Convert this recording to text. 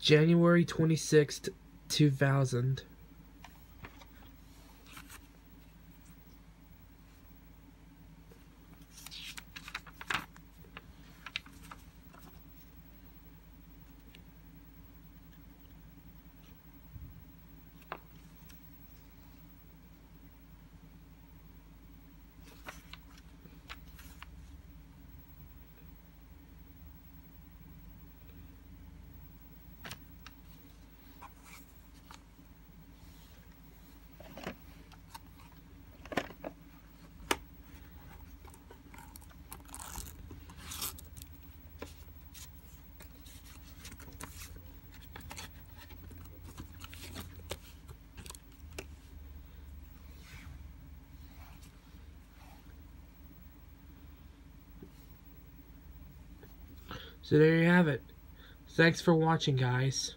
January 26th, 2000. So there you have it. Thanks for watching, guys.